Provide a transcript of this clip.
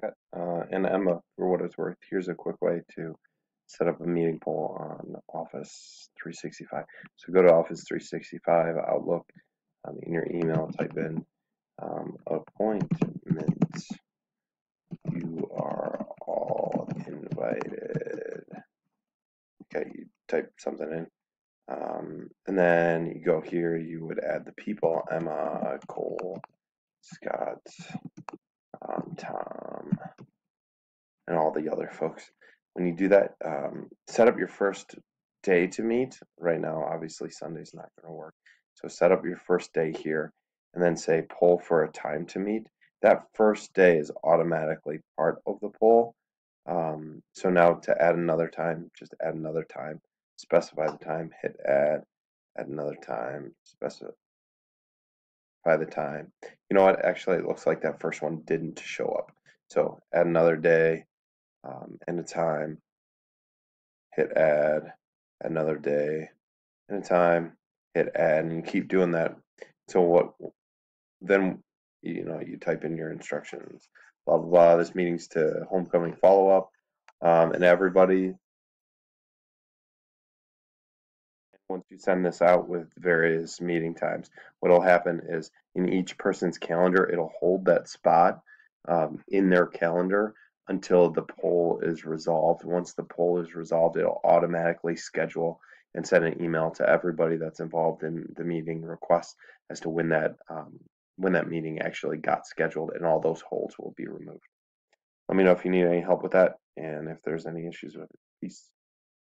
Got, uh, and Emma, for what it's worth, here's a quick way to set up a meeting poll on Office 365. So go to Office 365, Outlook, um, in your email, type in um, appointment. You are all invited. Okay, you type something in. Um, and then you go here, you would add the people, Emma, Cole, Scott, um, Tom, the other folks. When you do that, um, set up your first day to meet. Right now, obviously, Sunday's not going to work. So set up your first day here and then say poll for a time to meet. That first day is automatically part of the poll. Um, so now to add another time, just add another time, specify the time, hit add, add another time, specify the time. You know what? Actually, it looks like that first one didn't show up. So add another day um, and a time, hit add, another day and a time, hit add, and you keep doing that. So what? Then you know you type in your instructions. Blah blah blah. This meeting's to homecoming follow up, um, and everybody. Once you send this out with various meeting times, what'll happen is in each person's calendar, it'll hold that spot um, in their calendar until the poll is resolved. Once the poll is resolved, it'll automatically schedule and send an email to everybody that's involved in the meeting request as to when that um, when that meeting actually got scheduled, and all those holds will be removed. Let me know if you need any help with that, and if there's any issues with it. Peace.